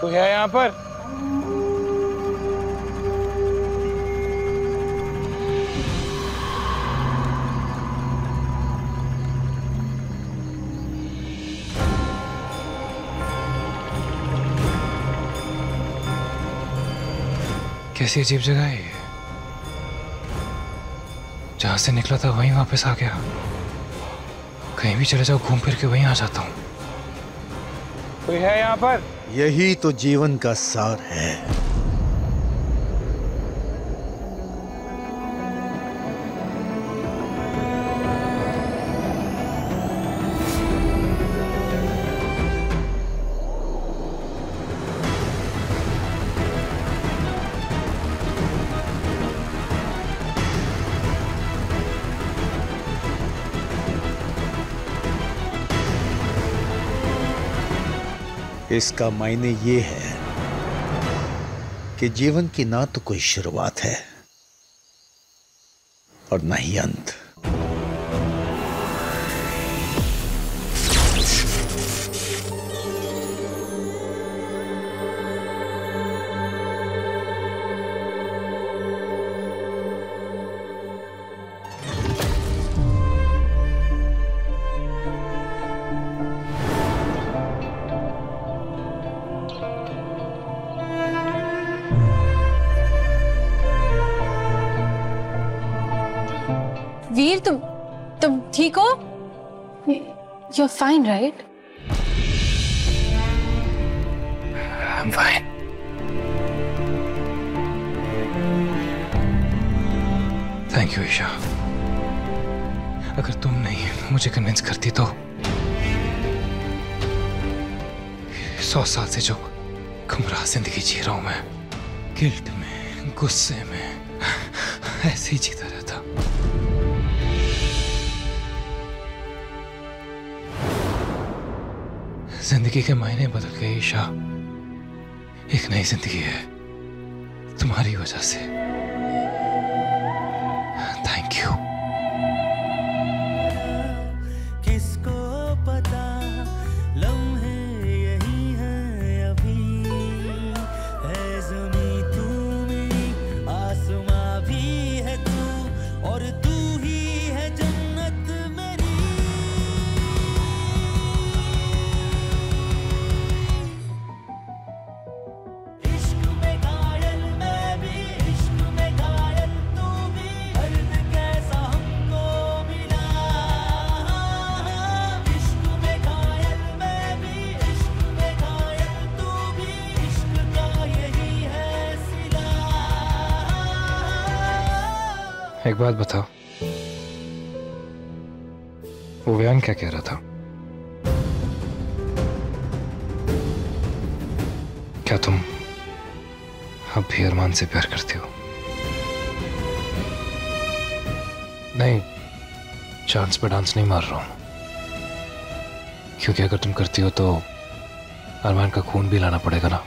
कोई है यहाँ पर? कैसी अजीब जगह है ये? जहाँ से निकला था वहीं वापस आ गया। कहीं भी चले जाओ, घूम फिर के वहीं आ जाता हूँ। कोई है यहाँ पर? यही तो जीवन का सार है। इसका मायने ये है कि जीवन की ना तो कोई शुरुआत है और ना ही अंत। वीर, तुम तुम ठीक हो? You are fine right. Thank you Isha अगर तुम नहीं मुझे कन्विंस करती तो सौ साल से जो गुमराह ज़िंदगी जी रहा हूँ मैं, गिल्ट में, गुस्से में, ऐसे ही जीता रहता ज़िंदगी के मायने बदल गए ईशा। एक नई ज़िंदगी है तुम्हारी वजह से। एक बात बताओ। वो व्यान क्या कह रहा था? क्या तुम अब भी अरमान से प्यार करती हो? नहीं चांस पे डांस नहीं मार रहा हूँ। क्योंकि अगर तुम करती हो तो अरमान का खून भी लाना पड़ेगा ना।